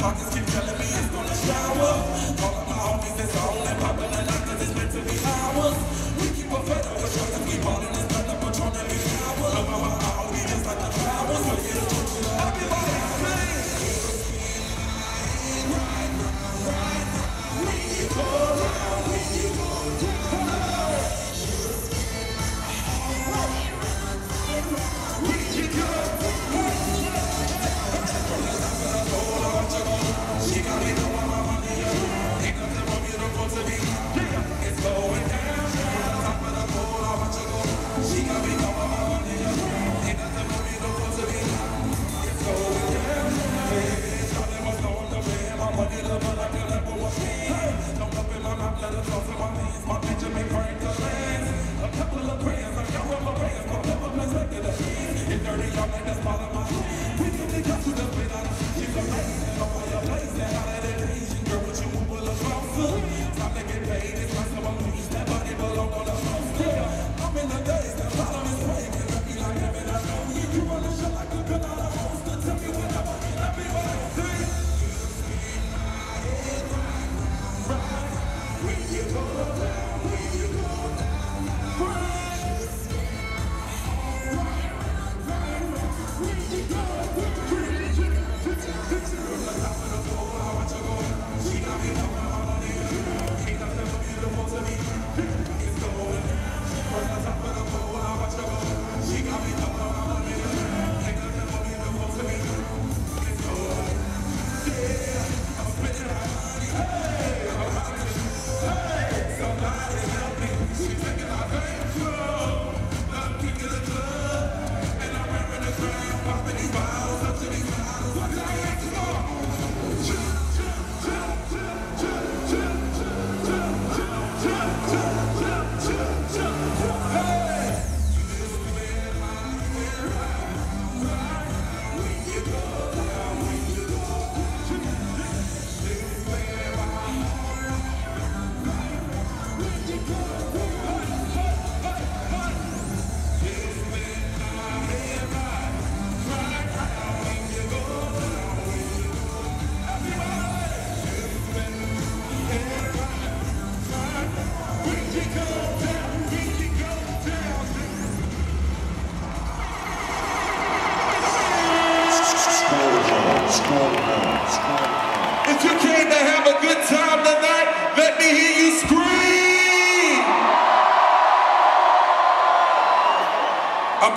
Pockets keep telling me it's gonna shower. All of my homies is only popping the and locked it's meant to be.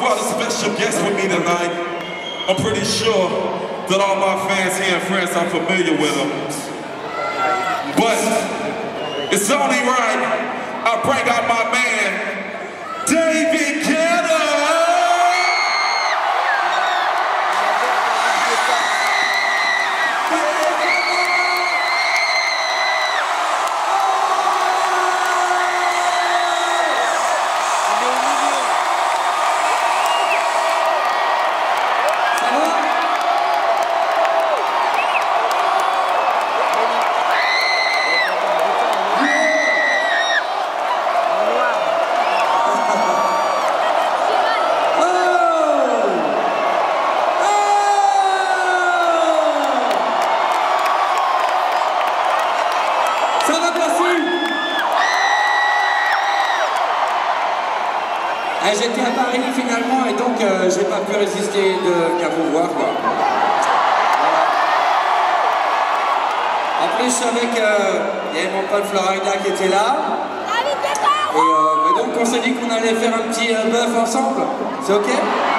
got a special guest with me tonight. I'm pretty sure that all my fans here in France are familiar with him. But it's only right I bring out my man, David Guetta. Euh, j'étais à Paris finalement et donc euh, j'ai pas pu résister de vous voir. Quoi. Voilà. En plus avec euh, y avait mon pote Florida qui était là. Et, et donc on s'est dit qu'on allait faire un petit bœuf ensemble. C'est ok